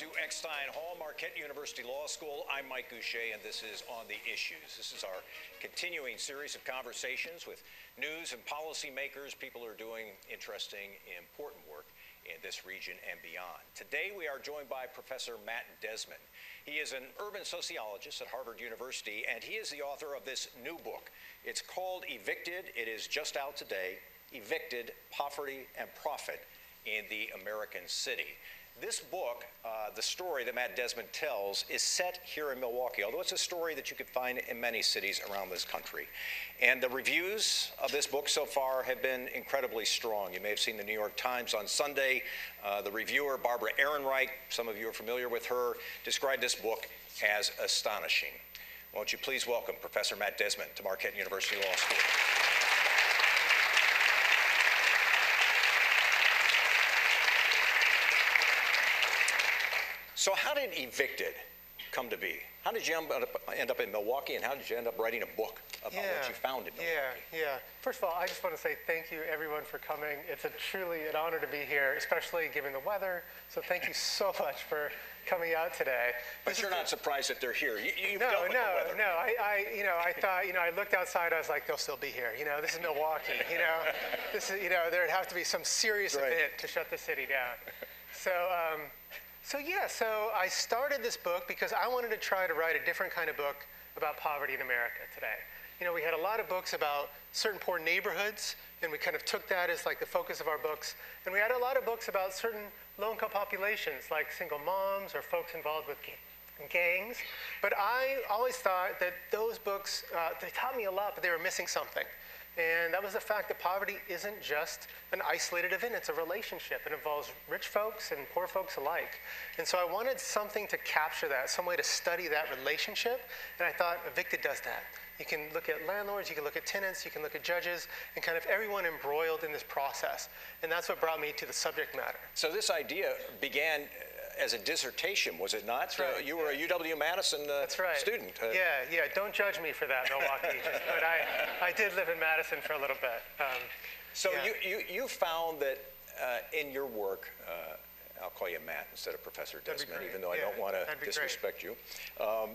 to Eckstein Hall, Marquette University Law School. I'm Mike Gousha, and this is On the Issues. This is our continuing series of conversations with news and policymakers, people are doing interesting, important work in this region and beyond. Today, we are joined by Professor Matt Desmond. He is an urban sociologist at Harvard University, and he is the author of this new book. It's called Evicted. It is just out today Evicted Poverty and Profit in the American City. This book, uh, the story that Matt Desmond tells, is set here in Milwaukee, although it's a story that you could find in many cities around this country. And the reviews of this book so far have been incredibly strong. You may have seen the New York Times on Sunday. Uh, the reviewer, Barbara Ehrenreich, some of you are familiar with her, described this book as astonishing. Won't you please welcome Professor Matt Desmond to Marquette University Law School. So, how did Evicted come to be? How did you end up in Milwaukee, and how did you end up writing a book about yeah, what you found in Milwaukee? Yeah, yeah. First of all, I just want to say thank you, everyone, for coming. It's a truly an honor to be here, especially given the weather. So, thank you so much for coming out today. But this you're not surprised that they're here. You, you've no, no, no. I, I, you know, I thought, you know, I looked outside. I was like, they'll still be here. You know, this is Milwaukee. You know, this is, you know, there'd have to be some serious right. event to shut the city down. So. Um, so yeah, so I started this book because I wanted to try to write a different kind of book about poverty in America today. You know, we had a lot of books about certain poor neighborhoods, and we kind of took that as like the focus of our books. And we had a lot of books about certain low-income populations, like single moms or folks involved with gangs. But I always thought that those books, uh, they taught me a lot, but they were missing something. And that was the fact that poverty isn't just an isolated event, it's a relationship. It involves rich folks and poor folks alike. And so I wanted something to capture that, some way to study that relationship. And I thought Evicted does that. You can look at landlords, you can look at tenants, you can look at judges, and kind of everyone embroiled in this process. And that's what brought me to the subject matter. So this idea began as a dissertation, was it not? That's right. You were yeah. a UW-Madison uh, right. student. Uh, yeah, yeah. Don't judge me for that, Milwaukee. but I, I did live in Madison for a little bit. Um, so yeah. you, you, you found that uh, in your work, uh, I'll call you Matt instead of Professor Desmond, even though I don't want to disrespect great. you. Um,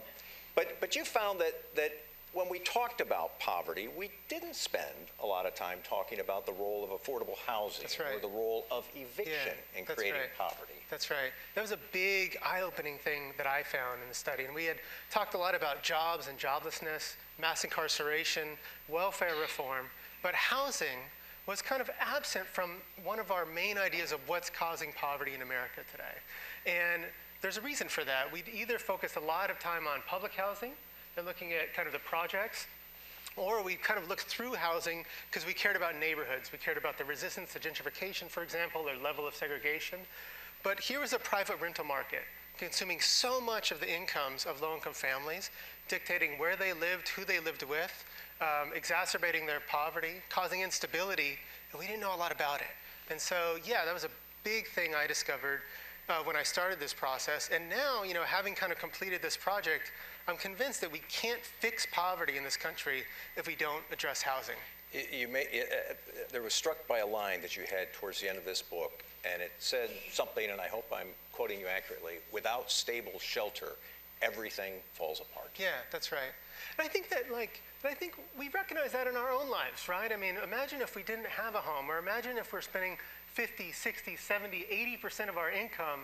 but, but you found that, that when we talked about poverty, we didn't spend a lot of time talking about the role of affordable housing right. or the role of eviction yeah, in creating right. poverty. That's right. That was a big eye-opening thing that I found in the study. And we had talked a lot about jobs and joblessness, mass incarceration, welfare reform, but housing was kind of absent from one of our main ideas of what's causing poverty in America today. And there's a reason for that. We'd either focused a lot of time on public housing, and looking at kind of the projects, or we kind of looked through housing because we cared about neighborhoods. We cared about the resistance to gentrification, for example, their level of segregation. But here was a private rental market consuming so much of the incomes of low-income families, dictating where they lived, who they lived with, um, exacerbating their poverty, causing instability, and we didn't know a lot about it. And so, yeah, that was a big thing I discovered uh, when I started this process. And now, you know, having kind of completed this project, I'm convinced that we can't fix poverty in this country if we don't address housing. You may, uh, there was struck by a line that you had towards the end of this book, and it said something, and I hope I'm quoting you accurately without stable shelter, everything falls apart. Yeah, that's right. And I think that, like, I think we recognize that in our own lives, right? I mean, imagine if we didn't have a home, or imagine if we're spending 50, 60, 70, 80% of our income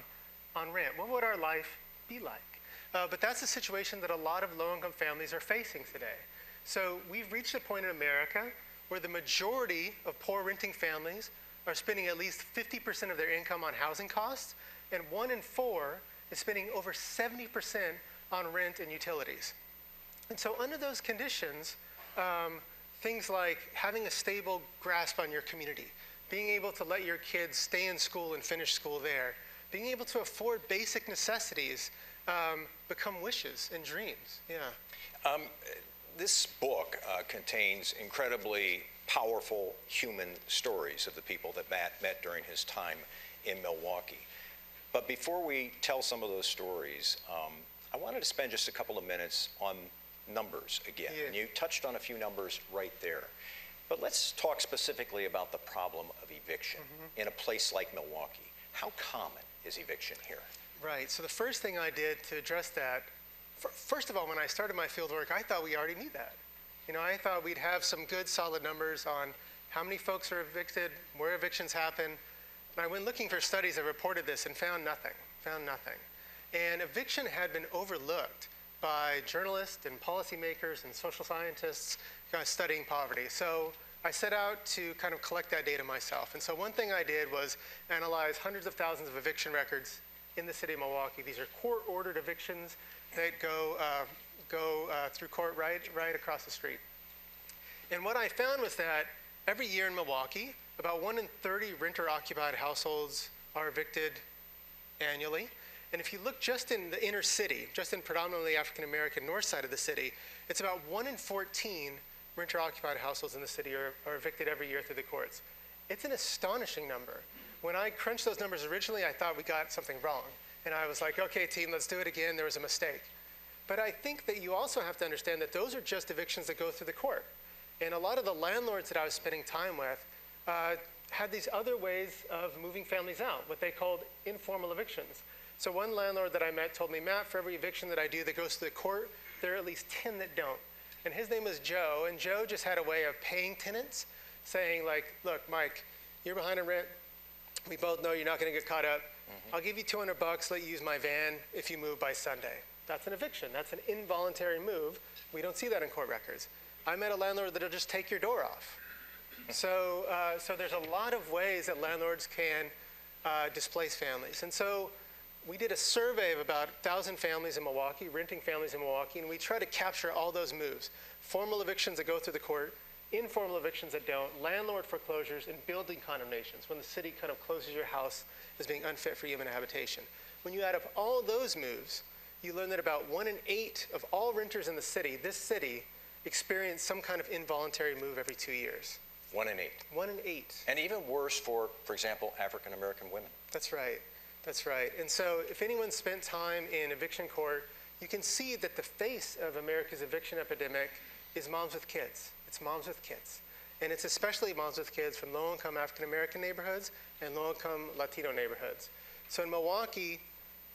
on rent. What would our life be like? Uh, but that's the situation that a lot of low-income families are facing today. So we've reached a point in America where the majority of poor renting families are spending at least 50% of their income on housing costs, and one in four is spending over 70% on rent and utilities. And so under those conditions, um, things like having a stable grasp on your community, being able to let your kids stay in school and finish school there, being able to afford basic necessities um, become wishes and dreams. Yeah. Um, this book uh, contains incredibly powerful human stories of the people that Matt met during his time in Milwaukee. But before we tell some of those stories, um, I wanted to spend just a couple of minutes on numbers again. Yeah. And you touched on a few numbers right there. But let's talk specifically about the problem of eviction mm -hmm. in a place like Milwaukee. How common is eviction here? Right. So the first thing I did to address that, f- first of all, when I started my field work, I thought we already knew that. You know, I thought we'd have some good, solid numbers on how many folks are evicted, where evictions happen. And I went looking for studies that reported this and found nothing. Found nothing. And eviction had been overlooked by journalists and policymakers and social scientists uh, studying poverty. So I set out to kind of collect that data myself. And so one thing I did was analyze hundreds of thousands of eviction records in the city of Milwaukee. These are court-ordered evictions that go, uh, go uh, through court right, right across the street. And what I found was that every year in Milwaukee, about one in 30 renter-occupied households are evicted annually. And if you look just in the inner city, just in predominantly African American north side of the city, it's about one in 14 renter occupied households in the city are, are evicted every year through the courts. It's an astonishing number. When I crunched those numbers originally, I thought we got something wrong. And I was like, okay, team, let's do it again. There was a mistake. But I think that you also have to understand that those are just evictions that go through the court. And a lot of the landlords that I was spending time with uh, had these other ways of moving families out, what they called informal evictions. So one landlord that I met told me, Matt, for every eviction that I do that goes to the court, there are at least 10 that don't. And his name was Joe, and Joe just had a way of paying tenants, saying like, look, Mike, you're behind on rent. We both know you're not going to get caught up. Mm-hmm. I'll give you 200 bucks, let you use my van if you move by Sunday. That's an eviction. That's an involuntary move. We don't see that in court records. I met a landlord that'll just take your door off. So, uh, so there's a lot of ways that landlords can uh, displace families. And so we did a survey of about 1,000 families in Milwaukee, renting families in Milwaukee, and we try to capture all those moves. Formal evictions that go through the court, informal evictions that don't, landlord foreclosures, and building condemnations, when the city kind of closes your house as being unfit for human habitation. When you add up all those moves, you learn that about one in eight of all renters in the city, this city, experience some kind of involuntary move every two years. One in eight. One in eight. And even worse for, for example, African American women. That's right. That's right. And so if anyone spent time in eviction court, you can see that the face of America's eviction epidemic is moms with kids. It's moms with kids. And it's especially moms with kids from low income African American neighborhoods and low income Latino neighborhoods. So in Milwaukee,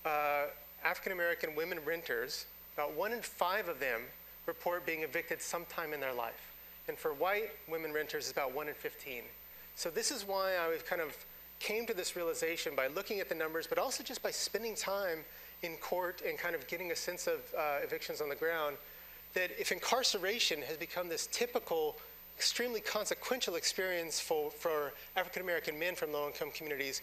uh, African American women renters, about one in five of them report being evicted sometime in their life. And for white women renters, it's about one in 15. So this is why I kind of came to this realization by looking at the numbers, but also just by spending time in court and kind of getting a sense of uh, evictions on the ground, that if incarceration has become this typical, extremely consequential experience for, for African American men from low income communities,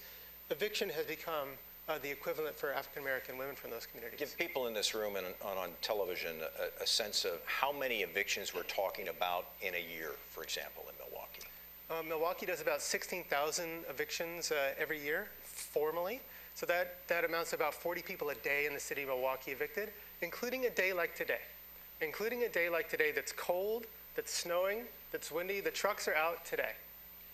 eviction has become uh, the equivalent for African American women from those communities. Give people in this room and on, on television a, a sense of how many evictions we're talking about in a year, for example, in Milwaukee. Uh, Milwaukee does about 16,000 evictions uh, every year, formally. So that, that amounts to about 40 people a day in the city of Milwaukee evicted, including a day like today. Including a day like today that's cold, that's snowing, that's windy, the trucks are out today.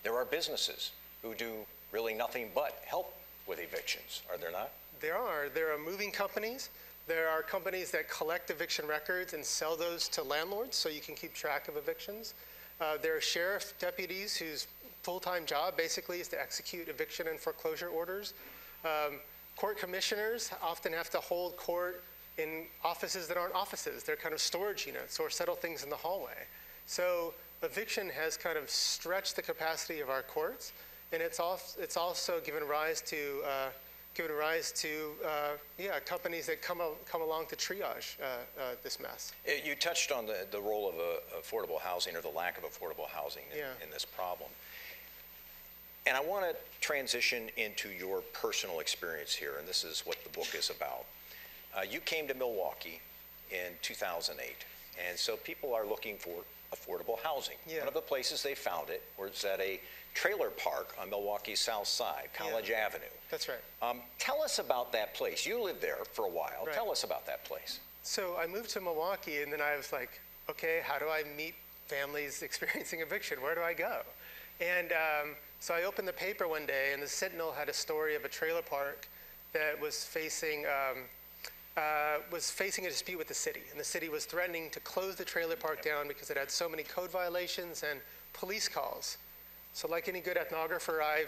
There are businesses who do really nothing but help with evictions, are there not? There are. There are moving companies. There are companies that collect eviction records and sell those to landlords so you can keep track of evictions. Uh, there are sheriff deputies whose full-time job basically is to execute eviction and foreclosure orders. Um, court commissioners often have to hold court in offices that aren't offices. They're kind of storage units or settle things in the hallway. So eviction has kind of stretched the capacity of our courts, and it's, also, it's also given rise to uh, given rise to uh, yeah companies that come al- come along to triage uh, uh, this mess. Uh, you touched on the, the role of uh, affordable housing or the lack of affordable housing in, Yeah. in this problem. And I want to transition into your personal experience here, and this is what the book is about. Uh, you came to Milwaukee in 2008, and so people are looking for affordable housing. Yeah. One of the places they found it was at a trailer park on Milwaukee's south side, College Avenue. That's right. Um, tell us about that place. You lived there for a while. Right. Tell us about that place. So I moved to Milwaukee, and then I was like, okay, how do I meet families experiencing eviction? Where do I go? And um, so I opened the paper one day, and the Sentinel had a story of a trailer park that was facing um, uh, was facing a dispute with the city, and the city was threatening to close the trailer park down because it had so many code violations and police calls. So, like any good ethnographer, I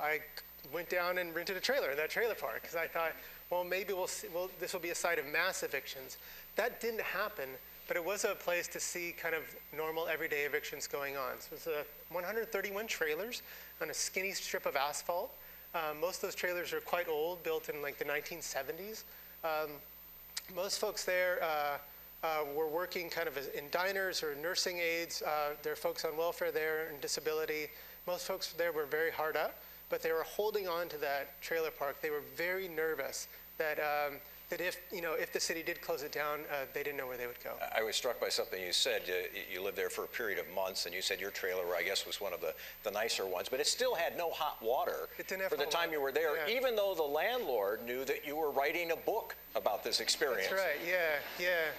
I went down and rented a trailer in that trailer park because I thought, well, maybe we'll, see, well, this will be a site of mass evictions. That didn't happen, but it was a place to see kind of normal everyday evictions going on. So it was a 131 trailers on a skinny strip of asphalt. Um, most of those trailers are quite old, built in like the 1970s. Um, most folks there uh, uh, were working kind of in diners or nursing aides. Uh, there are folks on welfare there and disability. Most folks there were very hard up, but they were holding on to that trailer park. They were very nervous that um, that if, you know, if the city did close it down, uh, they didn't know where they would go. I was struck by something you said. Uh, you lived there for a period of months, and you said your trailer, I guess, was one of the, the nicer ones, but it still had no hot water for the time water. you were there, yeah. even though the landlord knew that you were writing a book about this experience. That's right, yeah, yeah.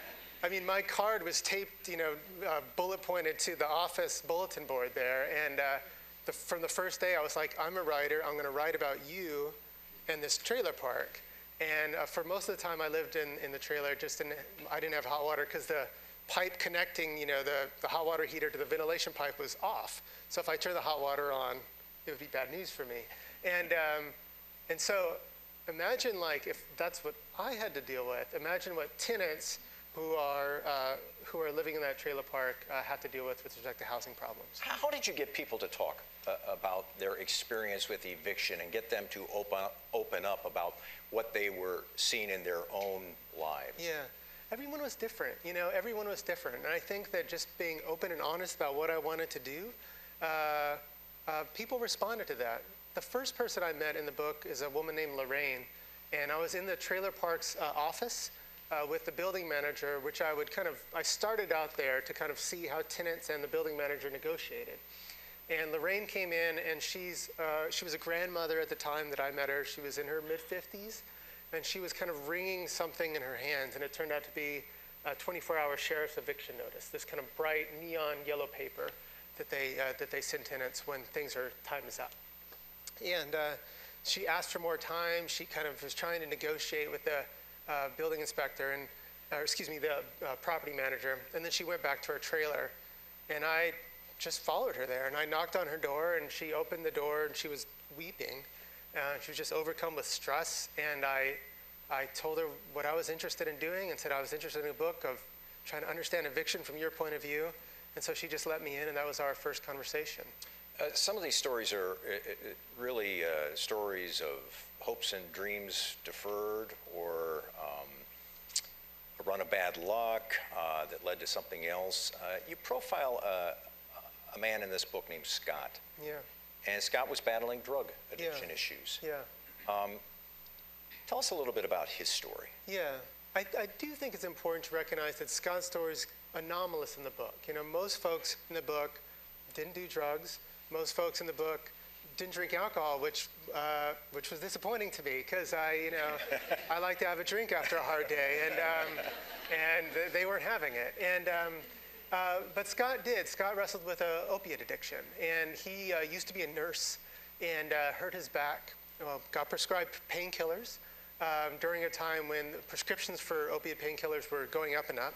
I mean, my card was taped, you know, uh, bullet pointed to the office bulletin board there, and uh, the, from the first day, I was like, I'm a writer. I'm going to write about you and this trailer park. And uh, for most of the time I lived in, in the trailer, just in, I didn't have hot water because the pipe connecting, you know, the, the hot water heater to the ventilation pipe was off. So if I turned the hot water on, it would be bad news for me. And, um, and so imagine like if that's what I had to deal with, imagine what tenants who are, uh, who are living in that trailer park uh, have to deal with with respect to housing problems. How did you get people to talk uh, about their experience with eviction and get them to open, open up about what they were seeing in their own lives? Yeah. Everyone was different, you know, everyone was different. And I think that just being open and honest about what I wanted to do, uh, uh, people responded to that. The first person I met in the book is a woman named Lorraine, and I was in the trailer park's uh, office uh, with the building manager, which I would kind of, I started out there to kind of see how tenants and the building manager negotiated. And Lorraine came in, and she's, uh, she was a grandmother at the time that I met her. She was in her mid 50s, and she was kind of wringing something in her hands, and it turned out to be a 24 hour sheriff's eviction notice, this kind of bright neon yellow paper that they, uh, that they send tenants when things are, time is up. And uh, she asked for more time. She kind of was trying to negotiate with the uh, building inspector, and, or excuse me, the uh, property manager, and then she went back to her trailer. And I just followed her there. And I knocked on her door, and she opened the door, and she was weeping. Uh, she was just overcome with stress. And I, I told her what I was interested in doing and said I was interested in a book of trying to understand eviction from your point of view. And so she just let me in, and that was our first conversation. Uh, some of these stories are uh, uh really uh, stories of hopes and dreams deferred or um, a run of bad luck uh, that led to something else. Uh, you profile a man in this book named Scott. Yeah. And Scott was battling drug addiction yeah. issues. Yeah. Um, tell us a little bit about his story. Yeah. I, I do think it's important to recognize that Scott's story is anomalous in the book. You know, most folks in the book didn't do drugs. Most folks in the book didn't drink alcohol, which uh, which was disappointing to me because I, you know, I like to have a drink after a hard day, and um, and they weren't having it. And um, uh, but Scott did. Scott wrestled with an opiate addiction, and he uh, used to be a nurse and uh, hurt his back. Well, got prescribed painkillers um, during a time when prescriptions for opiate painkillers were going up and up.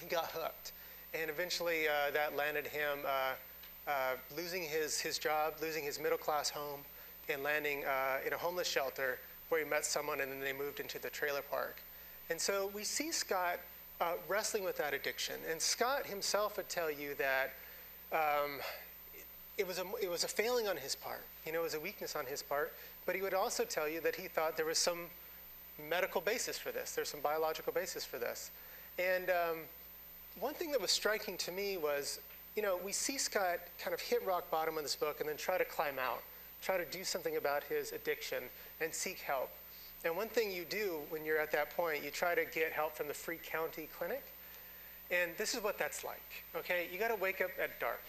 He got hooked, and eventually uh, that landed him uh, losing his, his job, losing his middle class home, and landing in a homeless shelter where he met someone, and then they moved into the trailer park. And so we see Scott uh, wrestling with that addiction. And Scott himself would tell you that um, it, was a, it was a failing on his part. You know, it was a weakness on his part. But he would also tell you that he thought there was some medical basis for this. There's some biological basis for this. And um, one thing that was striking to me was, you know, we see Scott kind of hit rock bottom in this book and then try to climb out, try to do something about his addiction and seek help. And one thing you do when you're at that point, you try to get help from the free county clinic. And this is what that's like, okay? You got to wake up at dark.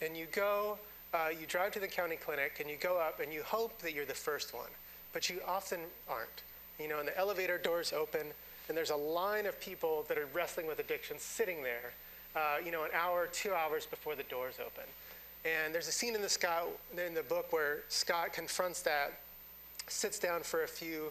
And you go, uh, you drive to the county clinic and you go up and you hope that you're the first one, but you often aren't. You know, and the elevator doors open and there's a line of people that are wrestling with addiction sitting there, uh, you know, an hour, two hours before the doors open. And there's a scene in the, Scott, in the book where Scott confronts that sits down for a few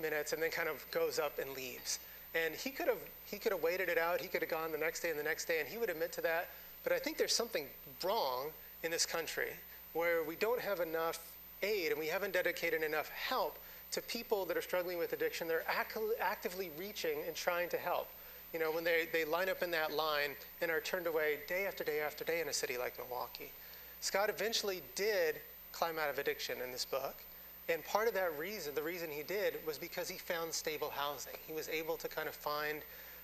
minutes, and then kind of goes up and leaves. And he could have he could have waited it out. He could have gone the next day and the next day, and he would admit to that. But I think there's something wrong in this country where we don't have enough aid and we haven't dedicated enough help to people that are struggling with addiction. They're act- actively reaching and trying to help. You know, when they, they line up in that line and are turned away day after day after day in a city like Milwaukee. Scott eventually did climb out of addiction in this book. And part of that reason, the reason he did, was because he found stable housing. He was able to kind of find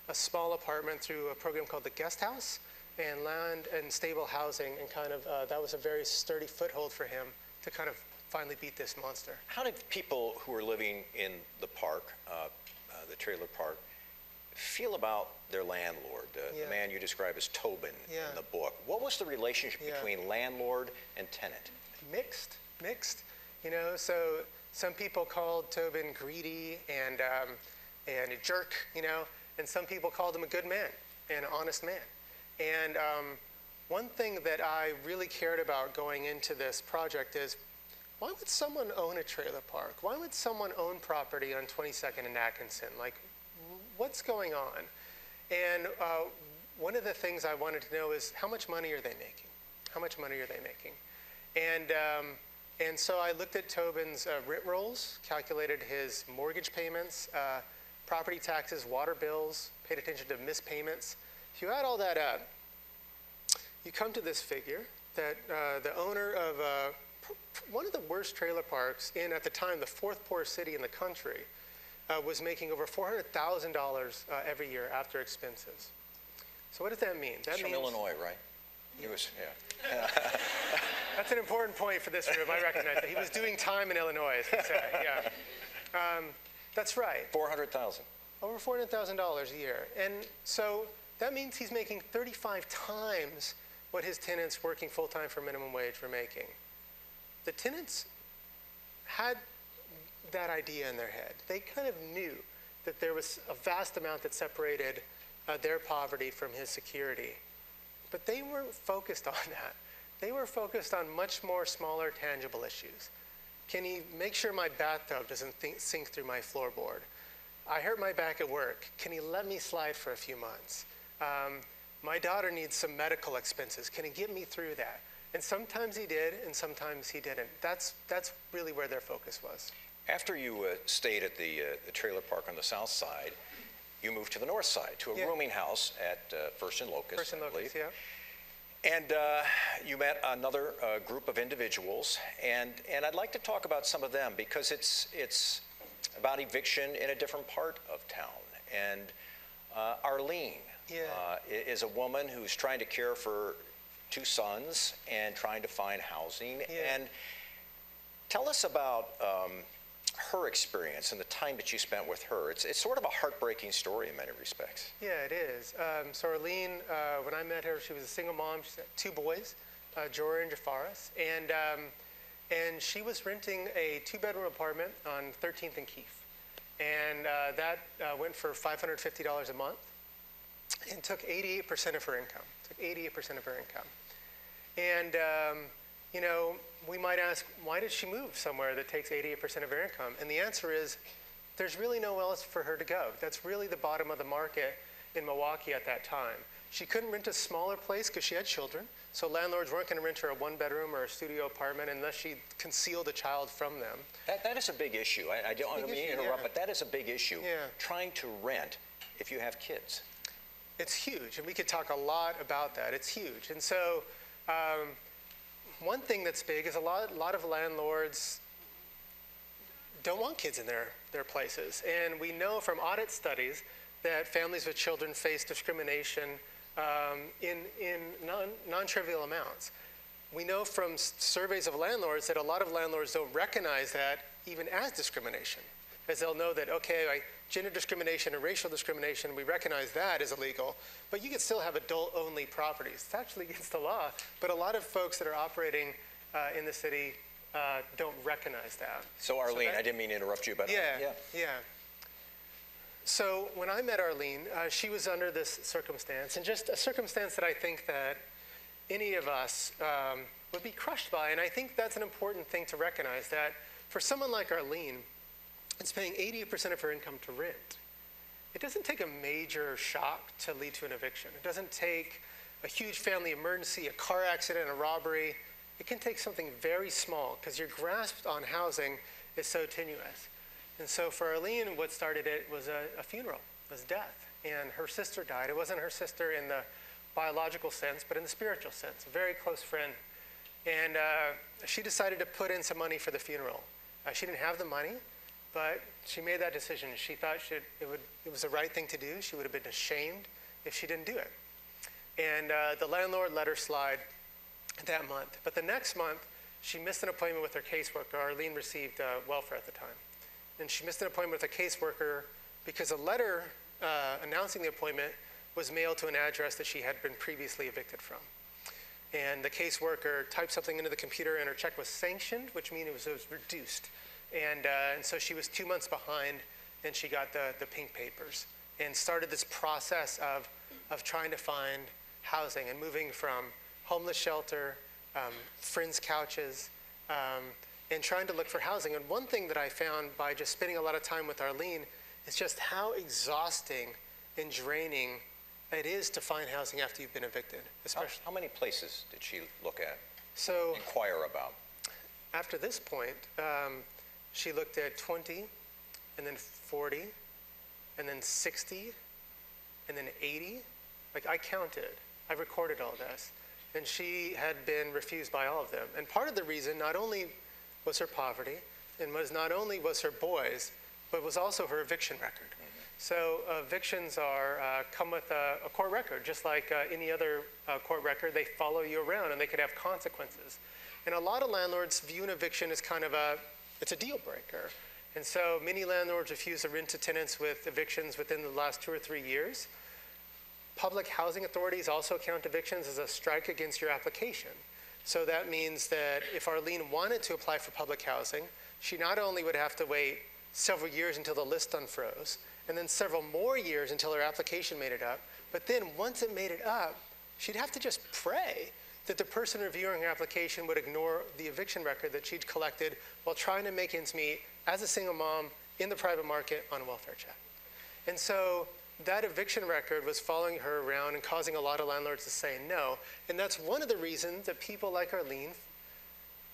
a small apartment through a program called the Guest House and land and stable housing, and kind of uh, that was a very sturdy foothold for him to kind of finally beat this monster. How did people who were living in the park, uh, uh, the trailer park, feel about their landlord, uh, Yeah. the man you describe as Tobin Yeah. in the book? What was the relationship Yeah. between landlord and tenant? mixed, mixed. You know, so some people called Tobin greedy and um, and a jerk. You know, and some people called him a good man and an honest man. And um, one thing that I really cared about going into this project is why would someone own a trailer park? Why would someone own property on 22nd and Atkinson? Like, what's going on? And uh, one of the things I wanted to know is how much money are they making? How much money are they making? And, um, and so I looked at Tobin's uh, rent rolls, calculated his mortgage payments, uh, property taxes, water bills, paid attention to missed payments. If you add all that up, you come to this figure that uh, the owner of uh, one of the worst trailer parks in, at the time, the fourth poorest city in the country, uh, was making over $400,000 uh, every year after expenses. So what does that mean? That He's from Illinois, right? He was, yeah. that's an important point for this room. I recognize that he was doing time in Illinois, as say. Yeah, um, that's right. 400,000. Over $400,000 a year. And so that means he's making 35 times what his tenants working full time for minimum wage were making. The tenants had that idea in their head. They kind of knew that there was a vast amount that separated uh, their poverty from his security. But they weren't focused on that. They were focused on much more smaller, tangible issues. Can he make sure my bathtub doesn't sink through my floorboard? I hurt my back at work. Can he let me slide for a few months? Um, my daughter needs some medical expenses. Can he get me through that? And sometimes he did, and sometimes he didn't. That's, that's really where their focus was. After you uh, stayed at the, uh, the trailer park on the south side, you moved to the north side to a Yeah. rooming house at uh, First and Locust. First and Locust, yeah. And uh, you met another uh, group of individuals, and, and I'd like to talk about some of them because it's, it's about eviction in a different part of town. And uh, Arlene Yeah. uh, is a woman who's trying to care for two sons and trying to find housing. Yeah. And tell us about um, her experience and the time that you spent with her. It's, it's sort of a heartbreaking story in many respects. Yeah, it is. Um, so Arlene, uh, when I met her, she was a single mom. She had two boys, uh, Jori and Jafaris, and um, and she was renting a two-bedroom apartment on 13th and Keefe, and uh, that uh, went for $550 a month, and took 88% of her income. Took 88% of her income, and um, you know, we might ask, why did she move somewhere that takes 88% of her income? And the answer is, there's really nowhere else for her to go. That's really the bottom of the market in Milwaukee at that time. She couldn't rent a smaller place because she had children, so landlords weren't going to rent her a one bedroom or a studio apartment unless she concealed a child from them. That, that is a big issue. I, I don't, I big don't mean issue, to interrupt, yeah. but that is a big issue. Yeah. Trying to rent if you have kids. It's huge, and we could talk a lot about that. It's huge. And so, um, one thing that's big is a lot, a lot of landlords don't want kids in their, their places. And we know from audit studies that families with children face discrimination um, in, in non, non-trivial amounts. We know from surveys of landlords that a lot of landlords don't recognize that even as discrimination, as they'll know that, okay, I, gender discrimination and racial discrimination, we recognize that is illegal, but you can still have adult-only properties. It's actually against the law, but a lot of folks that are operating uh, in the city uh, don't recognize that. So Arlene, that- I didn't mean to interrupt you, but uh, yeah, yeah. So when I met Arlene, uh, she was under this circumstance, and just a circumstance that I think that any of us um, would be crushed by. And I think that's an important thing to recognize that for someone like Arlene, it's paying 88% of her income to rent. It doesn't take a major shock to lead to an eviction. It doesn't take a huge family emergency, a car accident, a robbery. it can take something very small because your grasp on housing is so tenuous. And so for Arlene, what started it was a, a funeral, was death. And her sister died. It wasn't her sister in the biological sense, but in the spiritual sense, a very close friend. And uh, she decided to put in some money for the funeral. Uh, she didn't have the money, but she made that decision. She thought she, it, would, it was the right thing to do. She would have been ashamed if she didn't do it. And uh, the landlord let her slide that month. But the next month, she missed an appointment with her caseworker. Arlene received uh, welfare at the time. And she missed an appointment with a caseworker because a letter uh, announcing the appointment was mailed to an address that she had been previously evicted from. And the caseworker typed something into the computer and her check was sanctioned, which means it was, it was reduced. And, uh, and so she was two months behind and she got the, the pink papers and started this process of, of trying to find housing and moving from homeless shelter, um, friends' couches, um, and trying to look for housing. And one thing that I found by just spending a lot of time with Arlene is just how exhausting and draining it is to find housing after you've been evicted, How, especially. how many places did she look at, So inquire about? after this point, um, she looked at 20, and then 40, and then 60, and then 80. Like I counted, I recorded all this. And she had been refused by all of them. And part of the reason not only was her poverty, and was not only was her boys, but was also her eviction record. So evictions are uh, come with a, a court record, just like uh, any other uh, court record. They follow you around, and they could have consequences. And a lot of landlords view an eviction as kind of a it's a deal breaker. And so many landlords refuse to rent to tenants with evictions within the last two or three years. Public housing authorities also count evictions as a strike against your application. So that means that if Arlene wanted to apply for public housing, she not only would have to wait several years until the list unfroze, and then several more years until her application made it up, but then once it made it up, she'd have to just pray that the person reviewing her application would ignore the eviction record that she'd collected while trying to make ends meet as a single mom in the private market on a welfare check. And so that eviction record was following her around and causing a lot of landlords to say no. And that's one of the reasons that people like Arlene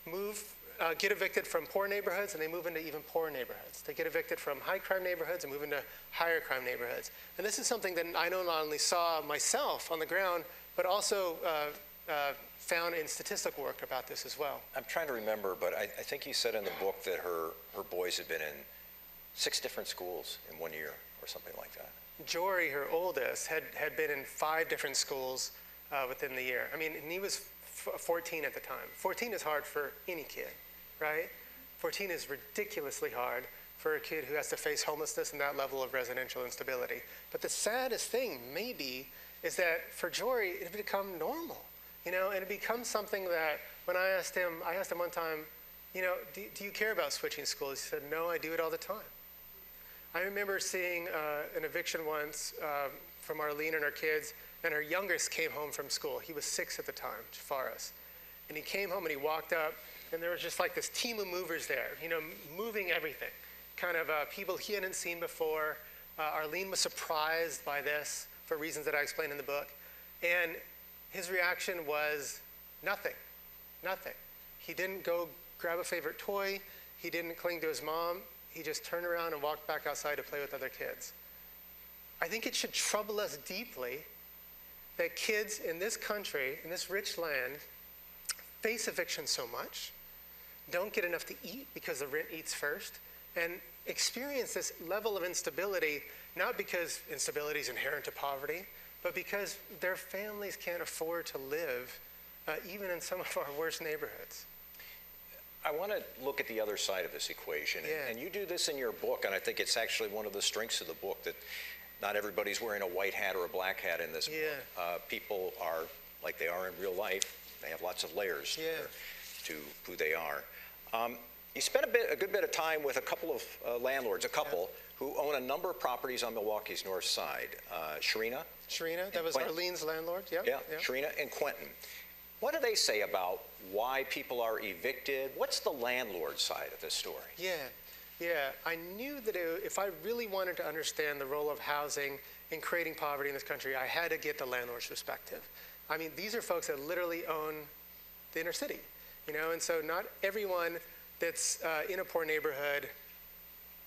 move, uh, get evicted from poor neighborhoods and they move into even poorer neighborhoods. They get evicted from high crime neighborhoods and move into higher crime neighborhoods. And this is something that I know not only saw myself on the ground, but also uh, uh, found in statistical work about this as well. I'm trying to remember, but I, I think you said in the book that her, her boys had been in six different schools in one year or something like that. Jori, her oldest, had, had been in five different schools uh, within the year. I mean, and he was f- 14 at the time. 14 is hard for any kid, right? 14 is ridiculously hard for a kid who has to face homelessness and that level of residential instability. But the saddest thing, maybe, is that for Jori, it had become normal, you know, and it becomes something that when I asked him, I asked him one time, you know, do, do you care about switching schools? He said, no, I do it all the time. I remember seeing uh, an eviction once um, from Arlene and her kids, and her youngest came home from school. He was six at the time, Jafaris. And he came home and he walked up, and there was just like this team of movers there, you know, moving everything. Kind of uh, people he hadn't seen before. Uh, Arlene was surprised by this for reasons that I explain in the book. And his reaction was nothing, nothing. He didn't go grab a favorite toy, he didn't cling to his mom, he just turned around and walked back outside to play with other kids. I think it should trouble us deeply that kids in this country, in this rich land, face eviction so much, don't get enough to eat because the rent eats first, and experience this level of instability, not because instability is inherent to poverty, but because their families can't afford to live uh, even in some of our worst neighborhoods. I want to look at the other side of this equation. and- Yeah. And you do this in your book, and I think it's actually one of the strengths of the book that not everybody's wearing a white hat or a black hat in this book. Yeah. Uh, people are like they are in real life. They have lots of layers to Yeah. to who they are. Um, you spent a, bit, a good bit of time with a couple of uh, landlords, a couple, who own a number of properties on Milwaukee's north side. Uh, Sherrena, Sherrena, that was Quentin. Arlene's landlord. Yep, yeah, yep. Sherrena and Quentin. What do they say about why people are evicted? What's the landlord side of this story? Yeah, yeah. I knew that it, if I really wanted to understand the role of housing in creating poverty in this country, I had to get the landlord's perspective. I mean, these are folks that literally own the inner city. you know, and so not everyone that's uh, in a poor neighborhood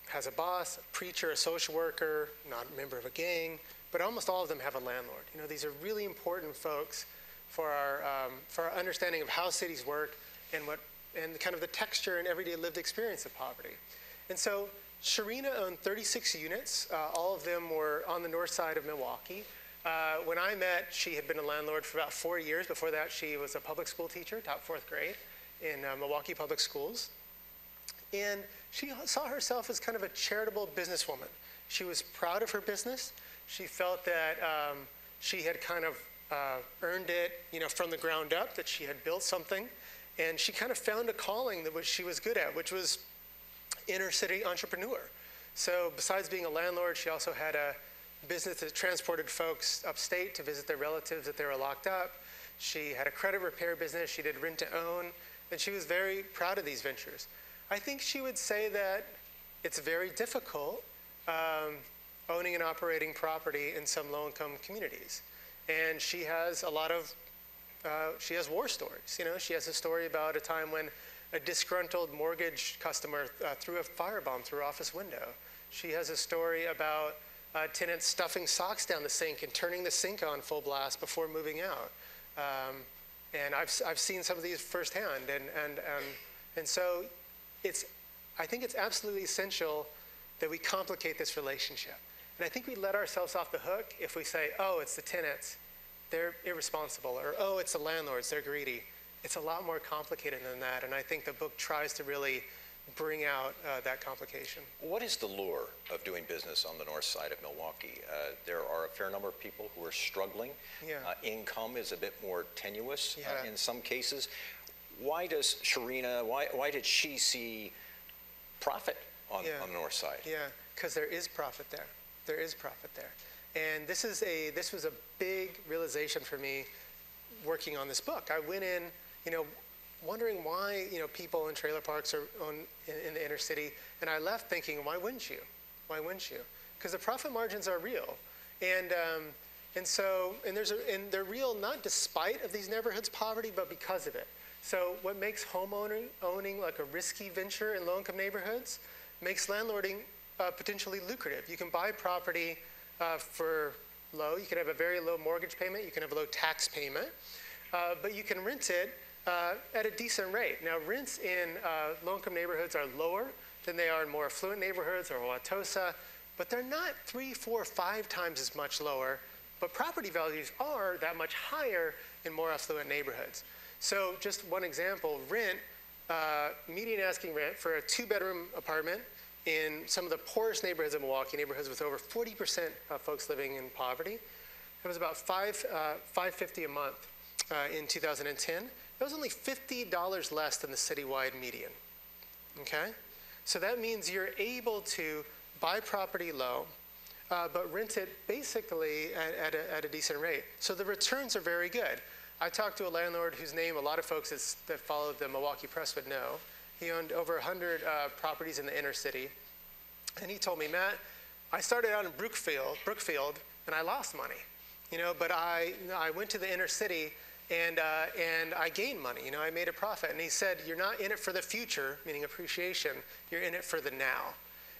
has a boss, a preacher, a social worker, not a member of a gang, but almost all of them have a landlord. You know, these are really important folks for our, um, for our understanding of how cities work and what and kind of the texture and everyday lived experience of poverty. And so Sherrena owned 36 units. Uh, all of them were on the north side of Milwaukee. Uh, when I met, she had been a landlord for about four years. Before that, she was a public school teacher, taught fourth grade in uh, Milwaukee Public Schools. And she saw herself as kind of a charitable businesswoman. She was proud of her business. She felt that um, she had kind of uh, earned it, you know, from the ground up, that she had built something. And she kind of found a calling that she was good at, which was inner city entrepreneur. So besides being a landlord, she also had a business that transported folks upstate to visit their relatives that they were locked up. She had a credit repair business. She did rent to own. And she was very proud of these ventures. I think she would say that it's very difficult um, owning and operating property in some low income communities. And she has a lot of, uh, she has war stories. You know, she has a story about a time when a disgruntled mortgage customer uh, threw a firebomb through office window. She has a story about uh, tenants stuffing socks down the sink and turning the sink on full blast before moving out. Um, and I've, I've seen some of these firsthand. And, and, and, and so it's, I think it's absolutely essential that we complicate this relationship. And I think we let ourselves off the hook if we say, oh, it's the tenants, they're irresponsible, or oh, it's the landlords, they're greedy. It's a lot more complicated than that, and I think the book tries to really bring out uh, that complication. What is the lure of doing business on the north side of Milwaukee? Uh, there are a fair number of people who are struggling. Yeah. Uh, income is a bit more tenuous uh, Yeah. in some cases. Why does Sherrena, why, why did she see profit on, Yeah. on the north side? Yeah, because there is profit there. There is profit there. And this is a this was a big realization for me working on this book. I went in, you know, wondering why, you know, people in trailer parks are on, in, in the inner city, and I left thinking, why wouldn't you? Why wouldn't you? Because the profit margins are real. And um, and so and there's a, and they're real not despite of these neighborhoods poverty, but because of it. So what makes homeowning owning like a risky venture in low-income neighborhoods makes landlording uh, potentially lucrative. You can buy property uh, for low. You can have a very low mortgage payment. You can have a low tax payment, uh, but you can rent it uh, at a decent rate. Now, rents in uh, low-income neighborhoods are lower than they are in more affluent neighborhoods or Wauwatosa, but they're not three, four, five times as much lower. But property values are that much higher in more affluent neighborhoods. So, just one example: rent, uh, median asking rent for a two-bedroom apartment in some of the poorest neighborhoods of Milwaukee, neighborhoods with over 40% of folks living in poverty. It was about five, uh, 550 a month uh, in 2010. It was only $50 less than the citywide median. Okay? So that means you're able to buy property low, uh, but rent it basically at, at, a, at a decent rate. So the returns are very good. I talked to a landlord whose name a lot of folks that follow the Milwaukee Press would know. He owned over 100 uh, properties in the inner city. And he told me, Matt, I started out in Brookfield, Brookfield and I lost money. You know, but I, I went to the inner city and, uh, and I gained money. You know, I made a profit. And he said, You're not in it for the future, meaning appreciation, you're in it for the now.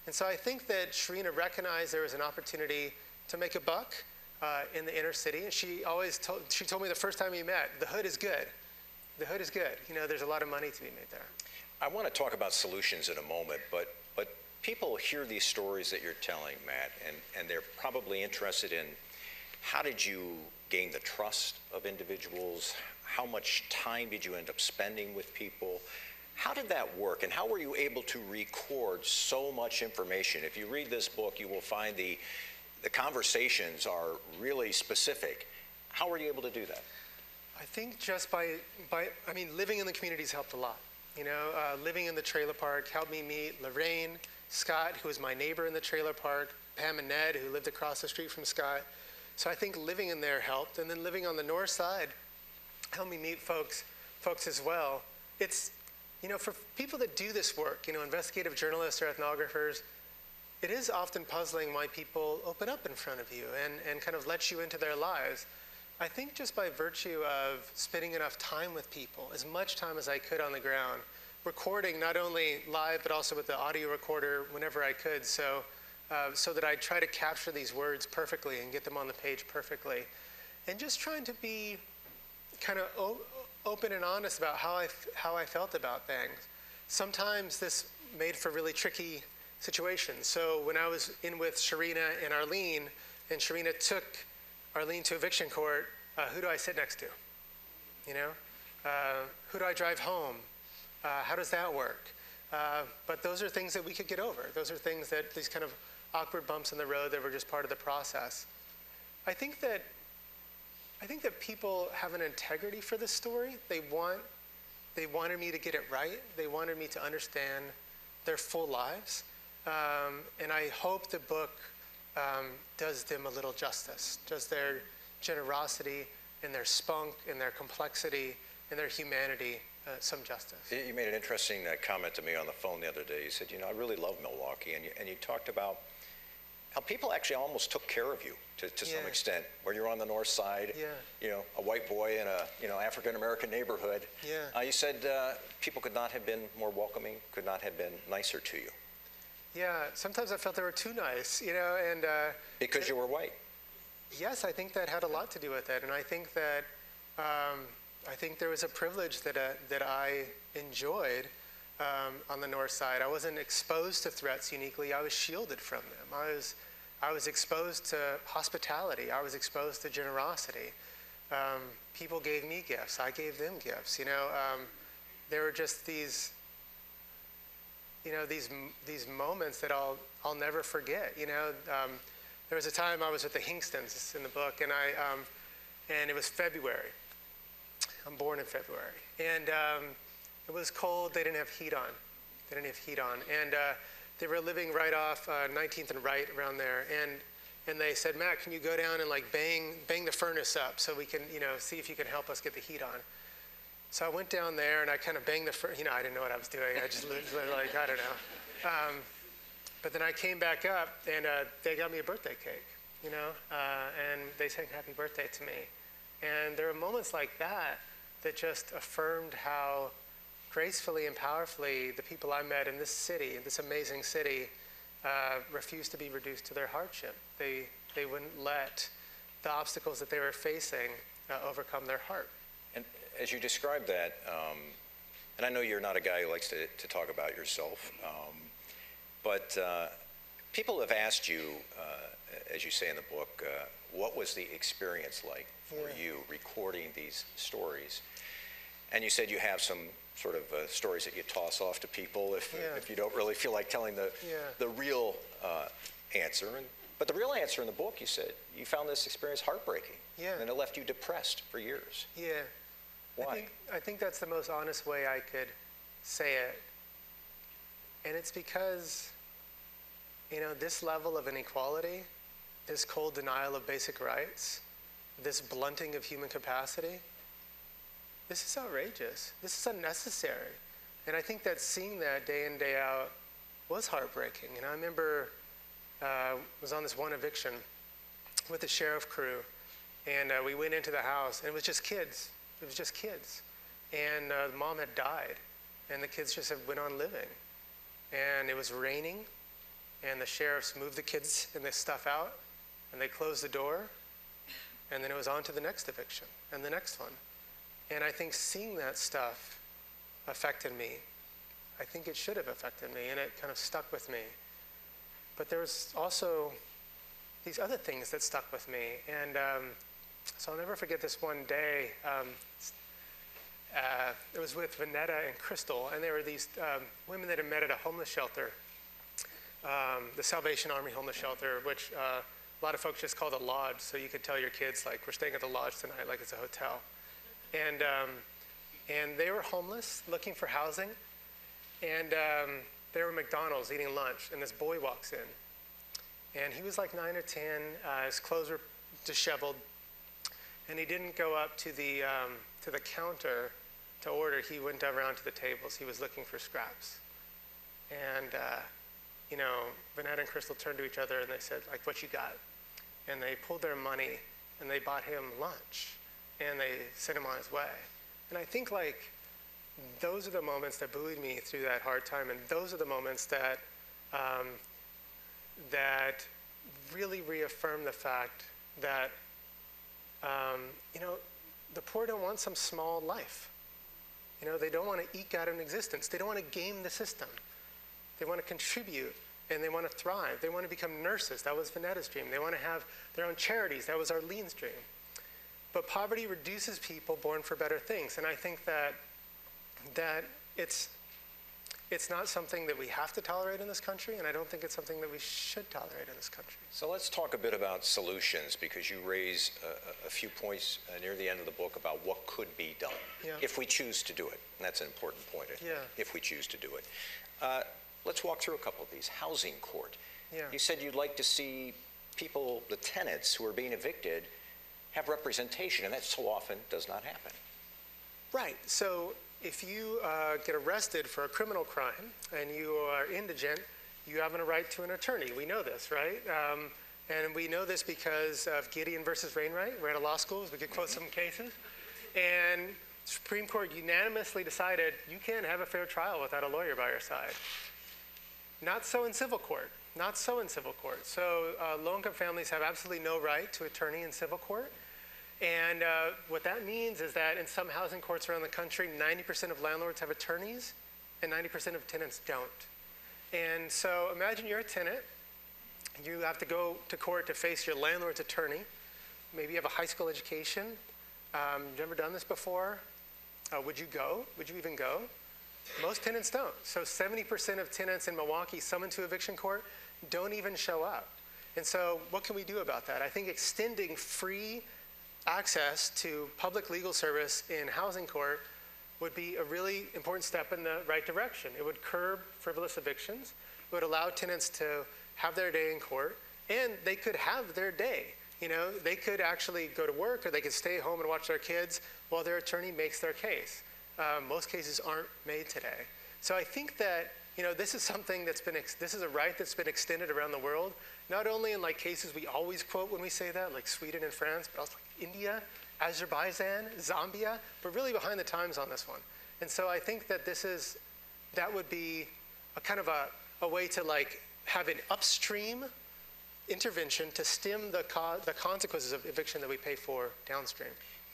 And so I think that Sherrena recognized there was an opportunity to make a buck uh, in the inner city. And she always told, she told me the first time we met, the hood is good. The hood is good. You know, there's a lot of money to be made there. I want to talk about solutions in a moment, but, but people hear these stories that you're telling, Matt, and, and they're probably interested in how did you gain the trust of individuals? How much time did you end up spending with people? How did that work, and how were you able to record so much information? If you read this book, you will find the, the conversations are really specific. How were you able to do that? I think just by, by I mean, living in the communities helped a lot. You know, uh, living in the trailer park helped me meet Lorraine, Scott, who was my neighbor in the trailer park, Pam and Ned, who lived across the street from Scott. So I think living in there helped, and then living on the north side helped me meet folks, folks as well. It's, you know, for people that do this work, you know, investigative journalists or ethnographers, it is often puzzling why people open up in front of you and, and kind of let you into their lives. I think just by virtue of spending enough time with people, as much time as I could on the ground, recording not only live but also with the audio recorder whenever I could, so uh, so that I'd try to capture these words perfectly and get them on the page perfectly, and just trying to be kind of open and honest about how I how I felt about things. Sometimes this made for really tricky situations. So when I was in with Sherrena and Arlene, and Sherrena took Arlene to eviction court, uh, who do I sit next to? You know, uh, who do I drive home? Uh, how does that work? Uh, but those are things that we could get over. Those are things that these kind of awkward bumps in the road that were just part of the process. I think that I think that people have an integrity for this story. They want they wanted me to get it right. They wanted me to understand their full lives. Um, and I hope the book um, does them a little justice, does their generosity and their spunk and their complexity and their humanity uh, some justice. You made an interesting uh, comment to me on the phone the other day. You said, you know, I really love Milwaukee. And you, and you talked about how people actually almost took care of you to, to some extent, where you're on the north side, Yeah. you know, a white boy in a, you know, African-American neighborhood. Yeah. Uh, you said uh, people could not have been more welcoming, could not have been nicer to you Yeah, sometimes I felt they were too nice, you know, and uh, because you were white. Yes, I think that had a lot to do with it, and I think that um, I think there was a privilege that uh, that I enjoyed um, on the north side. I wasn't exposed to threats uniquely. I was shielded from them. I was I was exposed to hospitality. I was exposed to generosity. Um, people gave me gifts. I gave them gifts. You know, um, there were just these you know these these moments that I'll I'll never forget. You know, um, there was a time I was with the Hinkstons in the book, and I um, and it was February. I'm born in February, and um, it was cold. They didn't have heat on. They didn't have heat on, and uh, they were living right off uh, 19th and Wright around there, and. And they said, Matt, can you go down and like bang, bang the furnace up so we can, you know, see if you can help us get the heat on? So I went down there and I kind of banged the, fur- you know, I didn't know what I was doing. I just lived like, I don't know. Um, but then I came back up and uh, they got me a birthday cake, you know, uh, and they sang happy birthday to me. And there are moments like that that just affirmed how gracefully and powerfully the people I met in this city, in this amazing city, uh, refused to be reduced to their hardship. They, they wouldn't let the obstacles that they were facing uh, overcome their heart. As you describe that, um, and I know you're not a guy who likes to, to talk about yourself, um, but uh, people have asked you, uh, as you say in the book, uh, what was the experience like for Yeah. you recording these stories? And you said you have some sort of uh, stories that you toss off to people if, Yeah. if you don't really feel like telling the, Yeah. the real uh, answer. And, but the real answer in the book, you said, you found this experience heartbreaking. Yeah. And it left you depressed for years. Yeah. Why? I think, I think that's the most honest way I could say it. And it's because, you know, this level of inequality, this cold denial of basic rights, this blunting of human capacity, this is outrageous. This is unnecessary. And I think that seeing that day in, day out was heartbreaking. And I remember uh, was on this one eviction with the sheriff crew, and uh, we went into the house, and it was just kids. It was just kids, and uh, the mom had died, and the kids just had went on living, and it was raining, and the sheriffs moved the kids and the stuff out, and they closed the door, and then it was on to the next eviction and the next one, and I think seeing that stuff affected me. I think it should have affected me, and it kind of stuck with me. But there was also these other things that stuck with me. And um, so I'll never forget this one day. Um, uh, it was with Vanetta and Crystal, and there were these um, women that had met at a homeless shelter, um, the Salvation Army homeless shelter, which uh, a lot of folks just call the lodge. So you could tell your kids, like, we're staying at the lodge tonight, like it's a hotel. And, um, and they were homeless, looking for housing. And um, they were McDonald's eating lunch, and this boy walks in. And he was like nine or 10. Uh, his clothes were disheveled. And he didn't go up to the, um, to the counter to order. He went around to the tables. He was looking for scraps. And, uh, you know, Vanetta and Crystal turned to each other and they said, like, what you got? And they pulled their money and they bought him lunch and they sent him on his way. And I think like those are the moments that buoyed me through that hard time, and those are the moments that um, that really reaffirm the fact that um, you know the poor don't want some small life. You know they don't want to eke out an existence. They don't want to game the system. They want to contribute and they want to thrive. They want to become nurses. That was Vanetta's dream. They want to have their own charities. That was Arlene's dream. But poverty reduces people born for better things, and I think that that it's it's not something that we have to tolerate in this country, and I don't think it's something that we should tolerate in this country. So let's talk a bit about solutions because you raise a, a few points uh, near the end of the book about what could be done Yeah. if we choose to do it. And that's an important point. Yeah. If we choose to do it. Uh, let's walk through a couple of these. Housing court. Yeah. You said you'd like to see people, the tenants who are being evicted, have representation, and that so often does not happen. Right. So if you uh, get arrested for a criminal crime and you are indigent, you have a right to an attorney. We know this, right? Um, and we know this because of Gideon versus Wainwright. We're at a law school, so we could quote some cases. And Supreme Court unanimously decided you can't have a fair trial without a lawyer by your side. Not so in civil court. Not so in civil court. So uh, low-income families have absolutely no right to attorney in civil court. And uh, what that means is that in some housing courts around the country, 90% of landlords have attorneys and 90% of tenants don't. And so imagine you're a tenant. You have to go to court to face your landlord's attorney. Maybe you have a high school education. Um, you've never done this before. Uh, would you go? Would you even go? Most tenants don't. So 70% of tenants in Milwaukee summoned to eviction court don't even show up. And so what can we do about that? I think extending free access to public legal service in housing court would be a really important step in the right direction. It would curb frivolous evictions. It would allow tenants to have their day in court, and they could have their day. You know, they could actually go to work or they could stay home and watch their kids while their attorney makes their case. Um, most cases aren't made today. So I think that you know this is something that's been this is a right that's been extended around the world, not only in like cases we always quote when we say that, like Sweden and France, but also India, Azerbaijan, Zambia, but really behind the times on this one. And so I think that this is that would be a kind of a, a way to like have an upstream intervention to stem the, co- the consequences of eviction that we pay for downstream.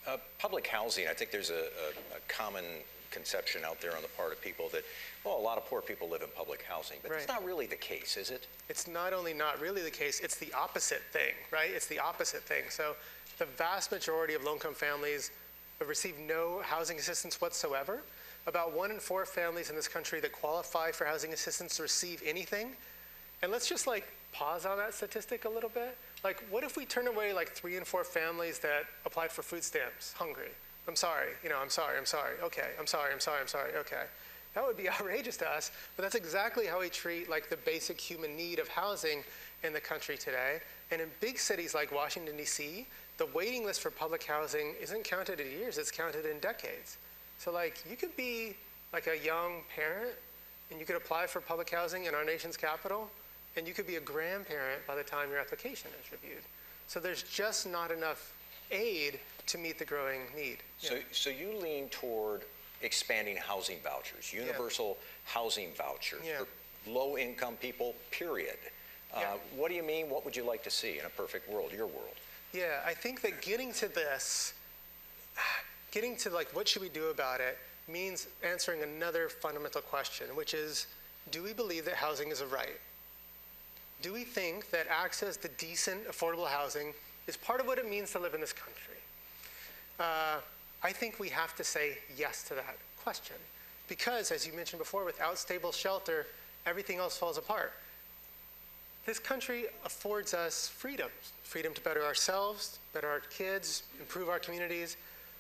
Uh, public housing, I think there's a, a, a common conception out there on the part of people that, well, a lot of poor people live in public housing, but it's Right. not really the case, is it? It's not only not really the case, it's the opposite thing, right? It's the opposite thing. So the vast majority of low-income families receive no housing assistance whatsoever. About one in four families in this country that qualify for housing assistance receive anything. And let's just like pause on that statistic a little bit. Like, what if we turn away like three and four families that applied for food stamps, hungry? I'm sorry, you know, I'm sorry, I'm sorry, okay, I'm sorry, I'm sorry, I'm sorry, okay. That would be outrageous to us, but that's exactly how we treat like the basic human need of housing in the country today. And in big cities like Washington, D.C., the waiting list for public housing isn't counted in years, it's counted in decades. So, like, you could be like a young parent and you could apply for public housing in our nation's capital, and you could be a grandparent by the time your application is reviewed. So there's just not enough aid to meet the growing need. So, so you lean toward expanding housing vouchers, universal housing vouchers Yeah. for low-income people, period. Uh, Yeah. What do you mean? What would you like to see in a perfect world, your world? Yeah, I think that getting to this, getting to like what should we do about it, means answering another fundamental question, which is, do we believe that housing is a right? Do we think that access to decent, affordable housing is part of what it means to live in this country? Uh, I think we have to say yes to that question. Because, as you mentioned before, without stable shelter, everything else falls apart. This country affords us freedoms freedom to better ourselves, better our kids, improve our communities.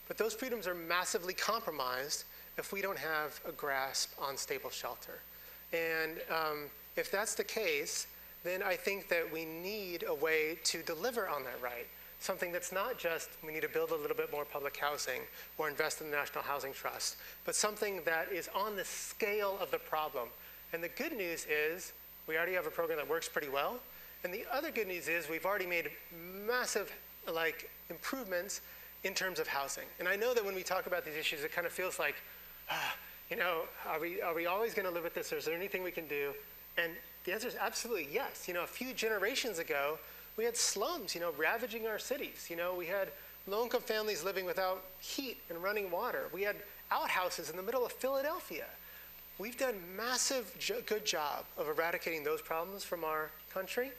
But those freedoms are massively compromised if we don't have a grasp on stable shelter. And um, if that's the case, then I think that we need a way to deliver on that right. Something that's not just we need to build a little bit more public housing or invest in the National Housing Trust, but something that is on the scale of the problem. And the good news is we already have a program that works pretty well. And the other good news is we've already made massive like improvements in terms of housing. And I know that when we talk about these issues, it kind of feels like, ah, you know, are we, are we always going to live with this? Or is there anything we can do? And the answer is absolutely yes. You know, a few generations ago, we had slums, you know, ravaging our cities. You know, we had low-income families living without heat and running water. We had outhouses in the middle of Philadelphia. We've done a massive jo- good job of eradicating those problems from our country.